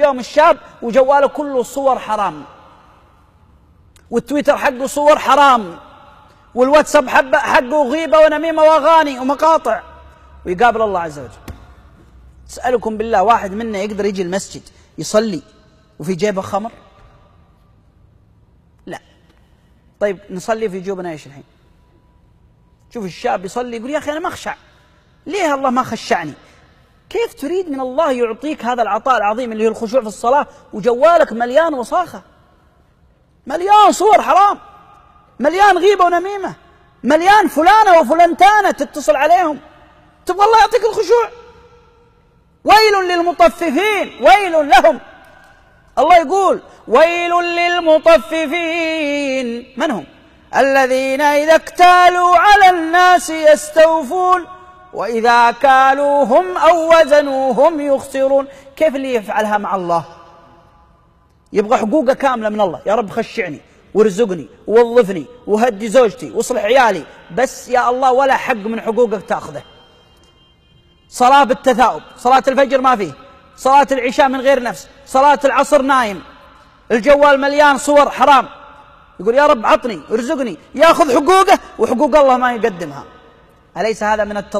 يوم الشاب وجواله كله صور حرام والتويتر حقه صور حرام والواتساب حقه غيبة ونميمة وأغاني ومقاطع ويقابل الله عز وجل. أسألكم بالله واحد منا يقدر يجي المسجد يصلي وفي جيبه خمر؟ لا. طيب نصلي في جيوبنا إيش الحين؟ شوف الشاب يصلي يقول يا أخي أنا ما أخشع ليه الله ما خشعني؟ كيف تريد من الله يعطيك هذا العطاء العظيم اللي هو الخشوع في الصلاة وجوالك مليان وصاخة مليان صور حرام. مليان غيبة ونميمة. مليان فلانة وفلنتانة تتصل عليهم. تبغى الله يعطيك الخشوع. ويل للمطففين. ويل لهم. الله يقول ويل للمطففين. من هم؟ الذين إذا اكتالوا على الناس يستوفون. وإذا كالوهم أو وزنوهم يخسرون كيف اللي يفعلها مع الله؟ يبغى حقوقه كاملة من الله. يا رب خشعني وارزقني ووظفني وهدي زوجتي واصلح عيالي. بس يا الله ولا حق من حقوقك تأخذه. صلاة بالتثاؤب صلاة الفجر ما فيه. صلاة العشاء من غير نفس صلاة العصر نايم. الجوال مليان صور حرام. يقول يا رب عطني ارزقني ياخذ حقوقه وحقوق الله ما يقدمها. أليس هذا من التطبيق؟